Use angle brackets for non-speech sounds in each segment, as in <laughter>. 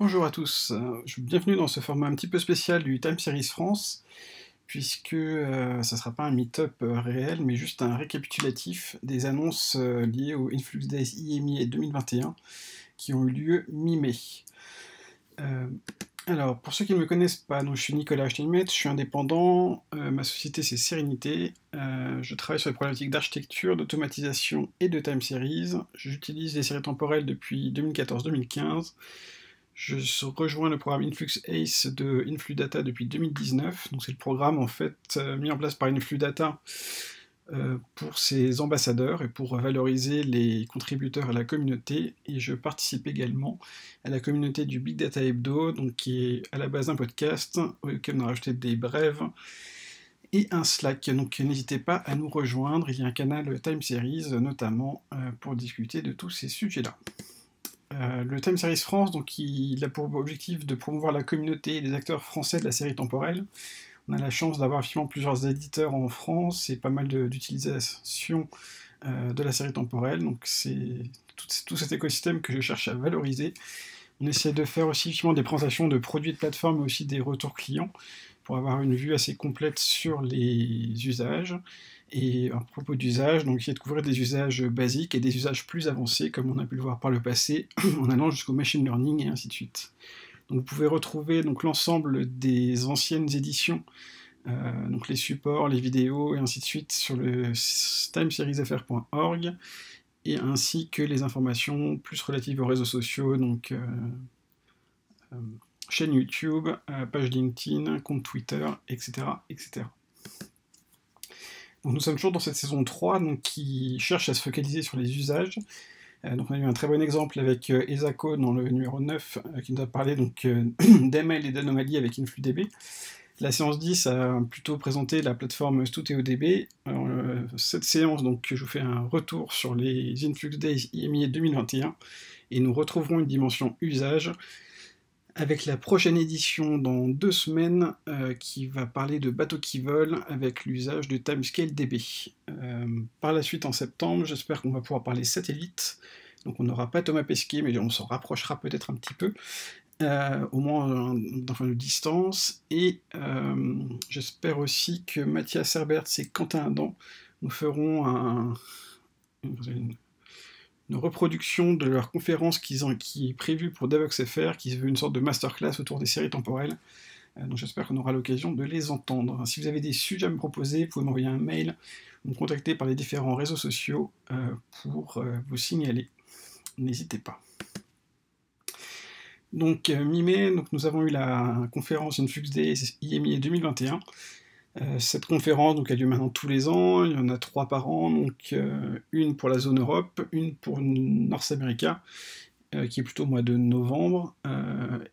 Bonjour à tous, euh, bienvenue dans ce format un petit peu spécial du Time Series France, puisque euh, ça ne sera pas un meet-up euh, réel, mais juste un récapitulatif des annonces liées au Influx Days IMI 2021 qui ont eu lieu mi-mai. alors, pour ceux qui ne me connaissent pas, je suis Nicolas Steinmetz, je suis indépendant, ma société c'est Sérénité, je travaille sur les problématiques d'architecture, d'automatisation et de time series, j'utilise les séries temporelles depuis 2014-2015, je rejoins le programme Influx Ace de Infludata depuis 2019. Donc c'est le programme en fait euh, mis en place par Infludata euh, pour ses ambassadeurs et pour valoriser les contributeurs à la communauté. Et je participe également à la communauté du Big Data Hebdo, donc qui est à la base un podcast auquel on a rajouté des brèves et un Slack. Donc n'hésitez pas à nous rejoindre. Il y a un canal Time Series notamment euh, pour discuter de tous ces sujets-là. Euh, le Time Series France, donc, il a pour objectif de promouvoir la communauté les acteurs français de la série temporelle. On a la chance d'avoir finalement plusieurs éditeurs en France et pas mal d'utilisation euh, de la série temporelle. C'est tout, cet écosystème que je cherche à valoriser. On essaie de faire aussi des présentations de produits de plateforme, mais aussi des retours clients, pour avoir une vue assez complète sur les usages. Et à propos d'usage, donc essayer de couvrir des usages basiques et des usages plus avancés, comme on a pu le voir par le passé, <clears throat> en allant jusqu'au machine learning et ainsi de suite. Donc vous pouvez retrouver donc l'ensemble des anciennes éditions, euh, donc les supports, les vidéos et ainsi de suite sur le timeseriesfr.org et ainsi que les informations plus relatives aux réseaux sociaux, donc euh, euh, chaîne YouTube, page LinkedIn, compte Twitter, etc., etc nous sommes toujours dans cette saison 3 donc, qui cherche à se focaliser sur les usages. Euh, donc on a eu un très bon exemple avec euh, dans le numéro 9 euh, qui nous a parlé donc <clears throat> d'ML et d'anomalies avec InfluDB. La séance 10 a plutôt présenté la plateforme StuteoDB. cette séance, donc, je vous fais un retour sur les Influx Days IMI 2021 et nous retrouverons une dimension usage avec la prochaine édition dans deux semaines euh, qui va parler de bateaux qui volent avec l'usage de Timescale DB. Euh, par la suite en septembre, j'espère qu'on va pouvoir parler satellite. Donc on n'aura pas Thomas Pesquet, mais on s'en rapprochera peut-être un petit peu, euh, au moins d'un point de distance. Et j'espère aussi que Mathias Herbert et Quentin Adam nous feront un, reproduction de leur conférence qui est prévue pour DevOxFR, qui veut une sorte de masterclass autour des séries temporelles. Euh, donc j'espère qu'on aura l'occasion de les entendre. Si vous avez des sujets à me proposer, vous pouvez m'envoyer un mail, ou me contacter par les différents réseaux sociaux euh, pour euh, vous signaler. N'hésitez pas. Donc mi-mai, nous avons eu la conférence Influx IMI 2021. Euh, cette conférence donc, a lieu maintenant tous les ans, il y en a trois par an, donc euh, une pour la zone Europe, une pour North America, euh, qui est plutôt au mois de novembre,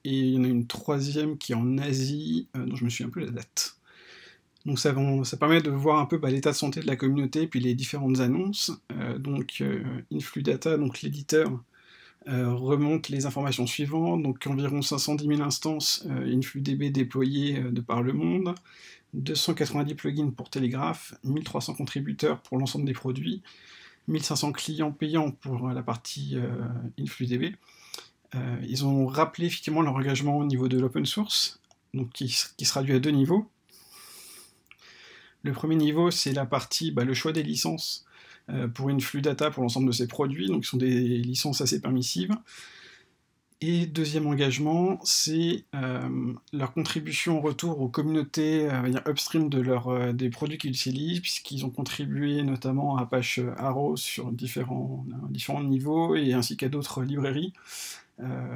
et il y en a une troisième qui est en Asie, dont je me souviens plus la date. Donc ça, permet de voir un peu bah, l'état de santé de la communauté, puis les différentes annonces. donc Infludata, donc l'éditeur, remonte les informations suivantes, donc environ 510 000 instances InfluDB déployées de par le monde, 290 plugins pour Telegraph, 1300 contributeurs pour l'ensemble des produits, 1500 clients payants pour la partie euh, InfluDB. Euh, ils ont rappelé effectivement leur engagement au niveau de l'open source, donc qui, sera dû à deux niveaux. Le premier niveau, c'est la partie, bah, le choix des licences euh, pour InfluData pour l'ensemble de ces produits, donc qui sont des licences assez permissives. Et deuxième engagement, c'est euh, leur contribution en retour aux communautés euh, upstream de des produits qu'ils utilisent, puisqu'ils ont contribué notamment à Apache Arrow sur différents, différents niveaux et ainsi qu'à d'autres librairies.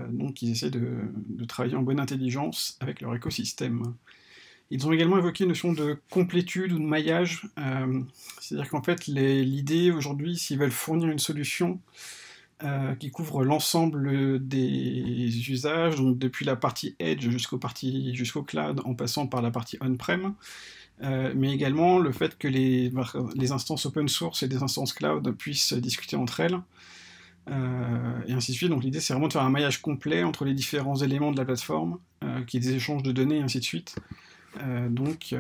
donc ils essaient de, travailler en bonne intelligence avec leur écosystème. Ils ont également évoqué une notion de complétude ou de maillage, c'est-à-dire qu'en fait l'idée aujourd'hui, s'ils veulent fournir une solution, euh, qui couvre l'ensemble des usages, donc depuis la partie Edge jusqu'au cloud, en passant par la partie on-prem, euh, mais également le fait que les, instances open source et des instances cloud puissent discuter entre elles, euh, et ainsi de suite. Donc l'idée c'est vraiment de faire un maillage complet entre les différents éléments de la plateforme, qui est des échanges de données, et ainsi de suite. Donc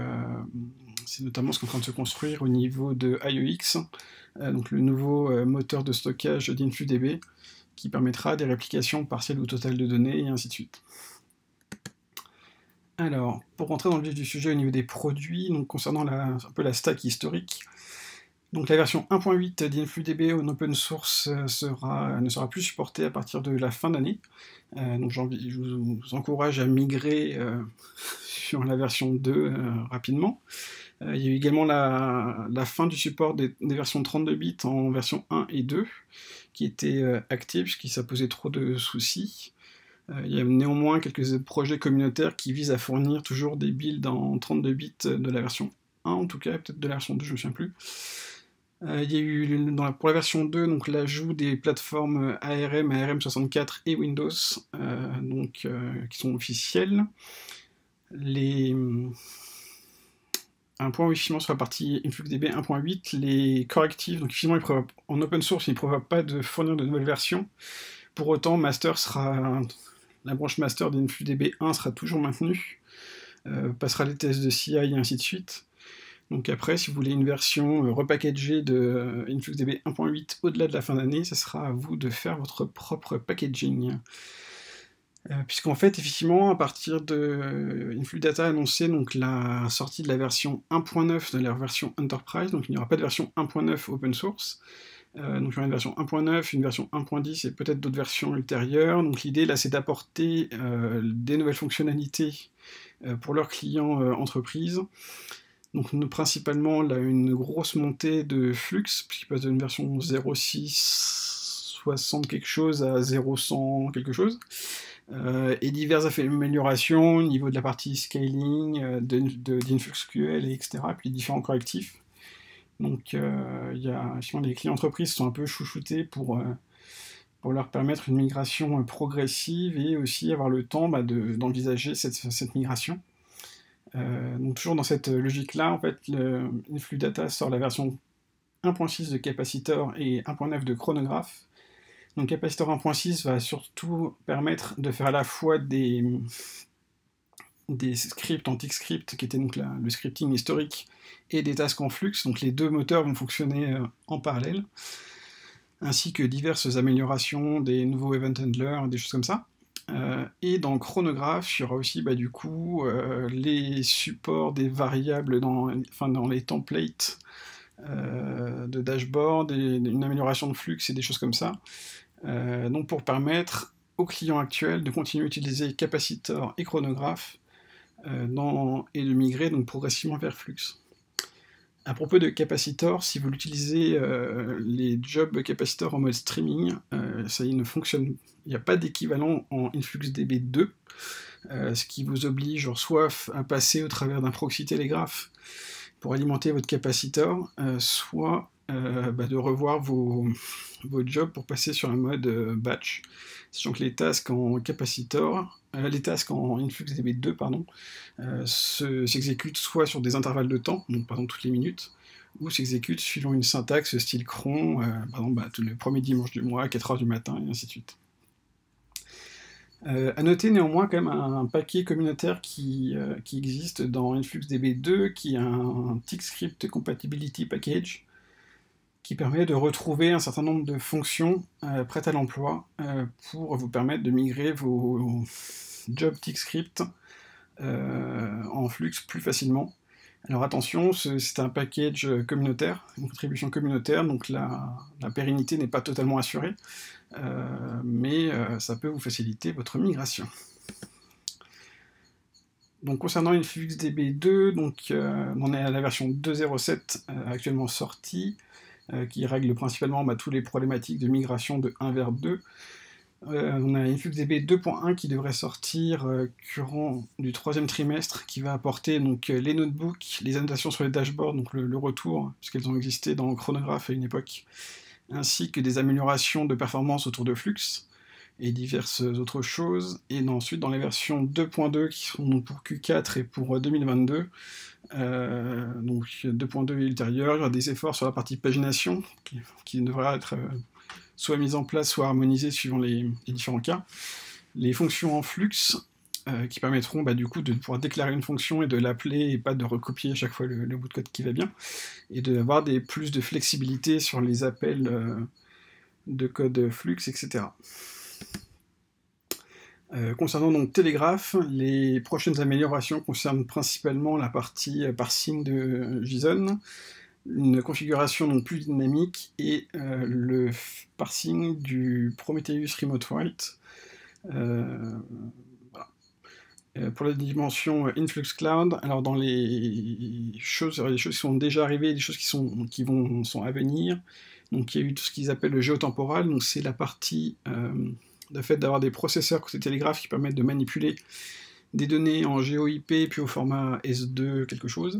c'est notamment ce qu'on est en train de se construire au niveau de IEX, euh, donc le nouveau euh, moteur de stockage d'InfluDB, qui permettra des réplications partielles ou totales de données, et ainsi de suite. Alors, pour rentrer dans le vif du sujet au niveau des produits, donc concernant un peu la stack historique, donc la version 1.8 d'InfluDB en open source euh, ne sera plus supportée à partir de la fin d'année. Euh, donc je vous encourage à migrer euh, <laughs> sur la version 2 rapidement. il y a eu également la, fin du support des, versions 32 bits en version 1 et 2 qui était active puisque ça posait trop de soucis. il y a néanmoins quelques projets communautaires qui visent à fournir toujours des builds en 32 bits de la version 1 en tout cas, peut-être de la version 2, je ne me souviens plus. Euh, il y a eu pour la version 2 donc l'ajout des plateformes ARM, ARM64 et Windows euh, donc, euh, qui sont officielles. Les... Un point effectivement sur la partie InfluxDB 1.8, les correctifs, donc effectivement en open source ils ne prévoient pas de fournir de nouvelles versions. Pour autant, master sera la branche master d'InfluxDB 1 sera toujours maintenue, passera les tests de CI et ainsi de suite. Donc après, si vous voulez une version euh, repackagée de euh, InfluxDB 1.8 au-delà de la fin d'année, ce sera à vous de faire votre propre packaging. Euh, puisqu'en fait, effectivement, à partir de InfluxData a annoncé donc, la sortie de la version 1.9 de leur version Enterprise, donc il n'y aura pas de version 1.9 open source. donc il y aura une version 1.9, une version 1.10 et peut-être d'autres versions ultérieures. Donc l'idée là c'est d'apporter des nouvelles fonctionnalités pour leurs clients entreprises. Donc principalement là, une grosse montée de flux, puisqu'il passe d'une version 0.6 60 quelque chose à 0.100 quelque chose. Euh, et diverses améliorations au niveau de la partie scaling, euh, d'InfluxQL, et etc. Puis différents correctifs. Donc euh, y a les clients entreprises sont un peu chouchoutés pour, pour leur permettre une migration progressive et aussi avoir le temps bah, d'envisager cette migration. Euh, donc toujours dans cette logique-là, en fait, le Data sort la version 1.6 de Capacitor et 1.9 de Chronograph. Donc Capacitor 1.6 va surtout permettre de faire à la fois des, scripts en script qui étaient donc le scripting historique, et des tasks en flux, donc les deux moteurs vont fonctionner euh, en parallèle, ainsi que diverses améliorations, des nouveaux event handlers, des choses comme ça. Euh, et dans Chronograph, il y aura aussi bah, du coup euh, les supports des variables dans, enfin, dans les templates euh, de dashboard, une amélioration de flux et des choses comme ça. pour permettre aux clients actuels de continuer à utiliser Capacitor et Chronograph et de migrer donc progressivement vers Flux. À propos de Capacitor, si vous l'utilisez les jobs Capacitor en mode streaming, ça ne fonctionne il n'y a pas d'équivalent en InfluxDB2, euh, ce qui vous oblige soit à passer au travers d'un proxy télégraphe pour alimenter votre capacitor, euh, soit euh, bah, de revoir vos, jobs pour passer sur un mode batch, sachant que les tasks en capacitor, les tasks en InfluxDB2 pardon, s'exécutent soit sur des intervalles de temps, donc par toutes les minutes, ou s'exécutent suivant une syntaxe style cron, par exemple bah, le premier dimanche du mois, à 4h du matin, et ainsi de suite. Euh, à noter néanmoins quand même un, paquet communautaire qui, euh, qui, existe dans InfluxDB2, qui est un, TickScript Compatibility Package, qui permet de retrouver un certain nombre de fonctions euh, prêtes à l'emploi pour vous permettre de migrer vos jobs TickScript en flux plus facilement. Alors attention, c'est un package communautaire, une contribution communautaire, donc la, pérennité n'est pas totalement assurée. Euh, mais euh, ça peut vous faciliter votre migration. Donc concernant InfluxDB2, donc, euh, on est à la version 2.07 actuellement sortie, qui règle principalement bah, toutes les problématiques de migration de 1 vers 2. on a InfluxDB 2.1 qui devrait sortir courant du troisième trimestre, qui va apporter donc, les notebooks, les annotations sur les dashboards, donc le, le retour, puisqu'elles ont existé dans Chronograph à une époque, ainsi que des améliorations de performance autour de Flux et diverses autres choses. Et ensuite, dans les versions 2.2 qui seront pour Q4 et pour 2022, euh, donc 2.2 et ultérieur, il y aura des efforts sur la partie pagination qui, devra être euh, soit mise en place, soit harmonisée suivant les, différents cas. Les fonctions en flux euh, qui permettront bah, du coup de pouvoir déclarer une fonction et de l'appeler et pas de recopier à chaque fois le, bout de code qui va bien, et d'avoir des plus de flexibilité sur les appels, euh, de code Flux, etc. concernant donc Telegraph, les prochaines améliorations concernent principalement la partie parsing de JSON, une configuration plus dynamique et le parsing du Prometheus Remote Write. Euh, pour la dimension euh, Influx Cloud, alors dans les choses, les choses qui sont déjà arrivées, des choses qui sont, qui vont, sont à venir, donc il y a eu tout ce qu'ils appellent le géotemporal, donc c'est la partie, euh, le fait d'avoir des processeurs côté télégraphe qui permettent de manipuler des données en GeoIP puis au format S2 quelque chose.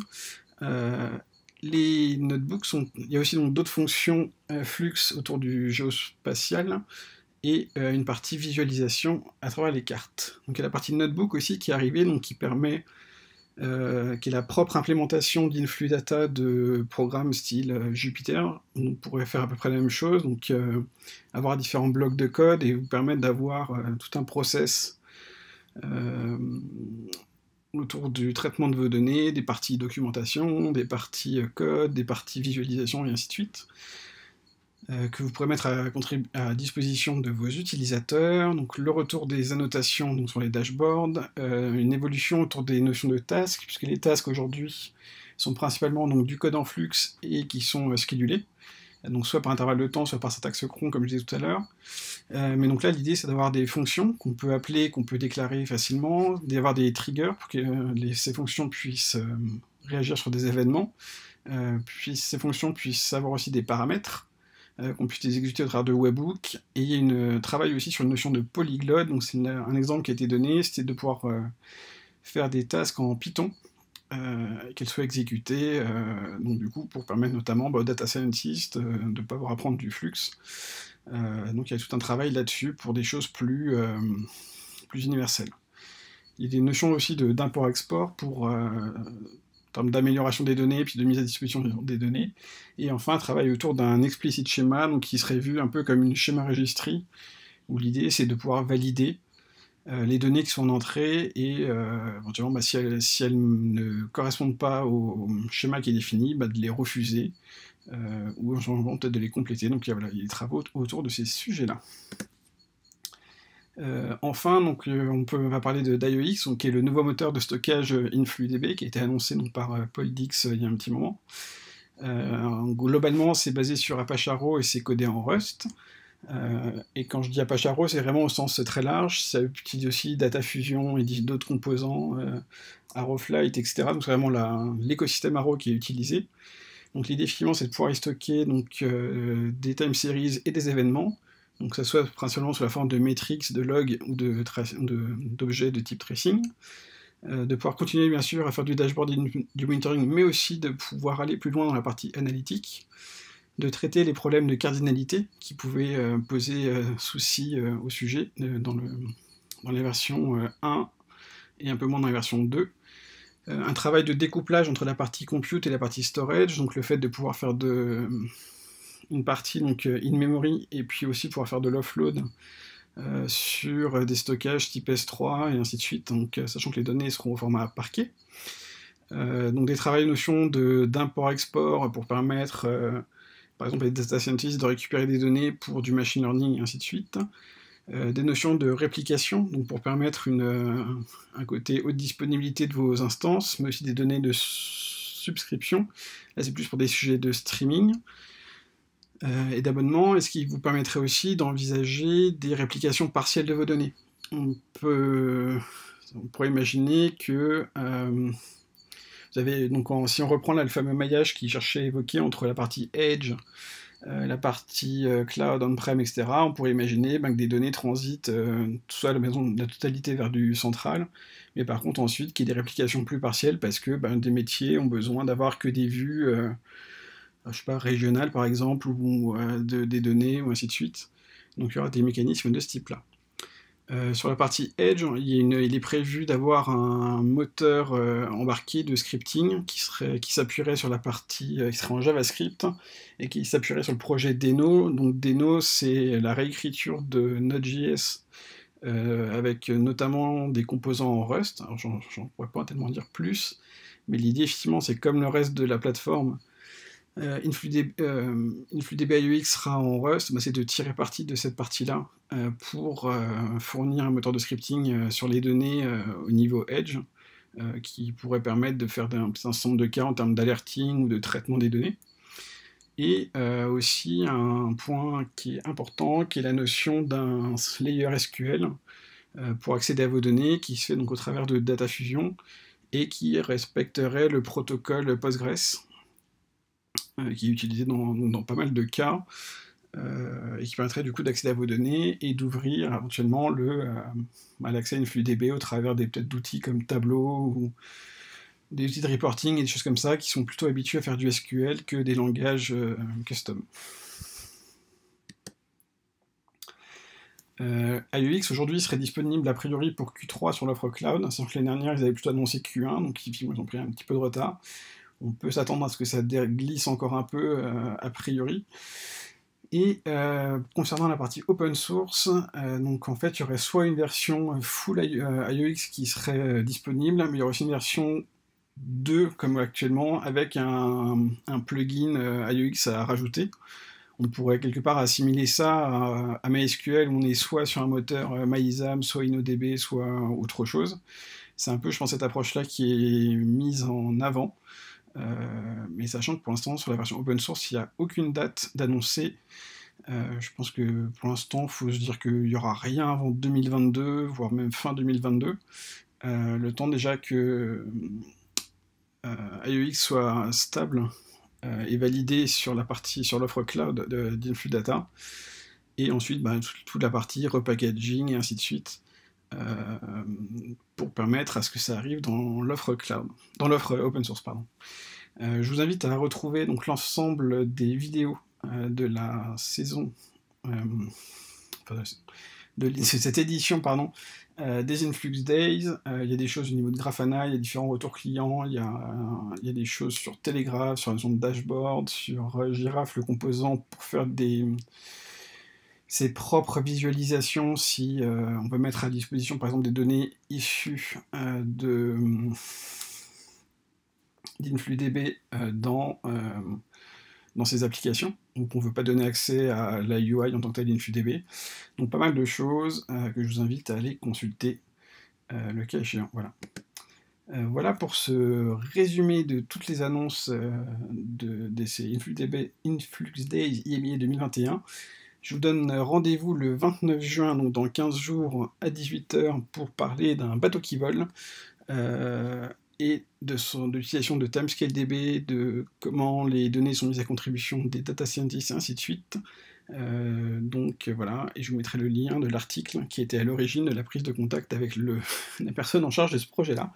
les notebooks sont, il y a aussi d'autres fonctions flux autour du géospatial, et euh, une partie visualisation à travers les cartes. Donc il y a la partie notebook aussi qui est arrivée, donc qui permet, euh, qui est la propre implémentation d'InfluData de programmes style euh, Jupyter. On pourrait faire à peu près la même chose, donc avoir différents blocs de code et vous permettre d'avoir tout un process autour du traitement de vos données, des parties documentation, des parties code, des parties visualisation et ainsi de suite. Euh, que vous pourrez mettre à, disposition de vos utilisateurs, donc le retour des annotations donc, sur les dashboards, euh, une évolution autour des notions de tasks, puisque les tasks aujourd'hui sont principalement donc, du code en flux et qui sont euh, schedulés, donc soit par intervalle de temps, soit par syntaxe cron, comme je disais tout à l'heure. mais donc là, l'idée, c'est d'avoir des fonctions qu'on peut appeler, qu'on peut déclarer facilement, d'avoir des triggers pour que ces fonctions puissent réagir sur des événements, puis ces fonctions puissent avoir aussi des paramètres, euh, qu'on puisse exécuter au travers de webhook. Et il y a un euh, travail aussi sur la notion de polyglotte. Donc c'est un exemple qui a été donné, c'était de pouvoir euh, faire des tasks en Python, qu'elles soient exécutées, donc du coup pour permettre notamment bah, aux data scientists de ne pas avoir à prendre du flux. donc il y a tout un travail là-dessus pour des choses plus, plus universelles. Il y a des notions aussi d'import-export pour en termes d'amélioration des données, puis de mise à disposition des données. Et enfin, un travail autour d'un explicit schéma, donc qui serait vu un peu comme une schéma registry, où l'idée c'est de pouvoir valider euh, les données qui sont en entrée et euh, éventuellement bah, si, elles, ne correspondent pas au, schéma qui est défini, bah, de les refuser euh, ou en peut-être de les compléter. Donc il y a des travaux autour de ces sujets-là. Euh, enfin, donc, euh, on, peut, va parler de d'IOX, qui est le nouveau moteur de stockage InfluDB qui a été annoncé par euh, Paul Dix il y a un petit moment. globalement, c'est basé sur Apache Arrow et c'est codé en Rust. et quand je dis Apache Arrow, c'est vraiment au sens très large. Ça utilise aussi Data Fusion et d'autres composants, Arrowflight, etc. Donc c'est vraiment l'écosystème Arrow qui est utilisé. Donc l'idée finalement, c'est de pouvoir y stocker donc, des time series et des événements donc ce soit principalement sous la forme de métriques, de logs ou d'objets de, type tracing, euh, de pouvoir continuer bien sûr à faire du dashboarding, du monitoring, mais aussi de pouvoir aller plus loin dans la partie analytique, de traiter les problèmes de cardinalité qui pouvaient euh, poser euh, souci au sujet dans, dans les versions 1 et un peu moins dans les versions 2 un travail de découplage entre la partie compute et la partie storage, donc le fait de pouvoir faire de, une partie donc euh, in-memory et puis aussi pouvoir faire de l'offload euh, sur des stockages type S3 et ainsi de suite, donc euh, sachant que les données seront au format parquet. donc des travails notions d'import-export pour permettre, par exemple, les data scientists de récupérer des données pour du machine learning et ainsi de suite. des notions de réplication, donc pour permettre une, un côté haute disponibilité de vos instances, mais aussi des données de subscription. Là, c'est plus pour des sujets de streaming. Euh, et d'abonnement, et ce qui vous permettrait aussi d'envisager des réplications partielles de vos données? On, peut, on pourrait imaginer que euh, vous avez, donc si on reprend là le fameux maillage qui cherchait à évoquer entre la partie Edge, euh, la partie cloud, on-prem, etc., on pourrait imaginer ben, que des données transitent soit la, maison, la totalité vers du central, mais par contre ensuite qu'il y ait des réplications plus partielles parce que ben, des métiers ont besoin d'avoir que des vues je sais pas, régional par exemple, ou euh, des données, ou ainsi de suite. Donc il y aura des mécanismes de ce type-là. Euh, sur la partie Edge, il, est prévu d'avoir un moteur euh, embarqué de scripting qui, qui s'appuierait sur la partie qui serait en JavaScript et qui s'appuierait sur le projet Deno. Donc Deno, c'est la réécriture de Node.js avec notamment des composants en Rust. Alors j'en pourrais pas tellement dire plus, mais l'idée effectivement, c'est comme le reste de la plateforme, euh, InfluDB, euh, InfluDB sera en Rust, c'est de tirer parti de cette partie-là euh, pour euh, fournir un moteur de scripting sur les données au niveau Edge, qui pourrait permettre de faire un, certain nombre de cas en termes d'alerting ou de traitement des données. Et aussi un point qui est important, qui est la notion d'un layer SQL pour accéder à vos données, qui se fait donc au travers de Data Fusion et qui respecterait le protocole Postgres, qui est utilisé dans, pas mal de cas, euh, et qui permettrait du coup d'accéder à vos données et d'ouvrir éventuellement le, euh, bah, l'accès à une flux DB au travers des peut-être d'outils comme Tableau ou des outils de reporting et des choses comme ça qui sont plutôt habitués à faire du SQL que des langages custom. Euh, aujourd'hui serait disponible a priori pour Q3 sur l'offre cloud, sachant que l'année dernière ils avaient plutôt annoncé Q1, donc ils ont pris un petit peu de retard. On peut s'attendre à ce que ça glisse encore un peu euh, a priori. Et euh, concernant la partie open source, donc en fait il y aurait soit une version full AUX qui serait disponible, mais il y aurait aussi une version 2 comme actuellement avec un, plugin AUX à rajouter on pourrait quelque part assimiler ça à, MySQL où on est soit sur un moteur euh, MyISAM, soit InnoDB, soit autre chose. C'est un peu, je pense, cette approche-là qui est mise en avant. Euh, mais sachant que pour l'instant, sur la version open source, il n'y a aucune date d'annoncer. Euh, je pense que pour l'instant, il faut se dire qu'il n'y aura rien avant 2022, voire même fin 2022. le temps déjà que IEX soit stable euh, est validé sur la partie sur l'offre cloud d'Infludata, et ensuite bah, toute la partie repackaging et ainsi de suite, euh, pour permettre à ce que ça arrive dans l'offre cloud, dans l'offre open source, pardon. Euh, je vous invite à retrouver donc l'ensemble des vidéos de la saison, de cette édition pardon, euh, des Influx Days, euh, il y a des choses au niveau de Grafana, il y a différents retours clients, il y y a des choses sur Telegraph, sur la zone dashboard, sur euh, Giraffe, le composant pour faire des ses propres visualisations si on veut mettre à disposition par exemple des données issues de d'InfluDB dans dans ces applications. Donc on ne veut pas donner accès à la UI en tant que tel d'InfluDB. Donc pas mal de choses euh, que je vous invite à aller consulter euh, le cas échéant. Voilà. Euh, voilà pour ce résumé de toutes les annonces de, de, ces InfluDB, Influx Days IMIA 2021. Je vous donne rendez-vous le 29 juin, donc dans 15 jours à 18h, pour parler d'un bateau qui vole et de son utilisation de TimescaleDB, de comment les données sont mises à contribution des data scientists et ainsi de suite. Euh, donc voilà, et je vous mettrai le lien de l'article qui était à l'origine de la prise de contact avec <laughs> la personne en charge de ce projet-là,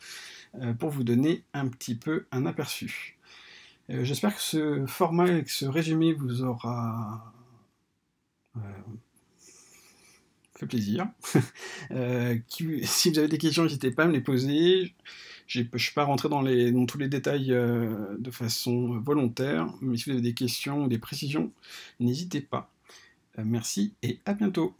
euh, pour vous donner un petit peu un aperçu. Euh, j'espère que ce format et que ce résumé vous aura fait plaisir. <laughs> si vous avez des questions, n'hésitez pas à me les poser. Je ne suis pas rentré dans, tous les détails euh, de façon volontaire, mais si vous avez des questions ou des précisions, n'hésitez pas. Euh, merci et à bientôt.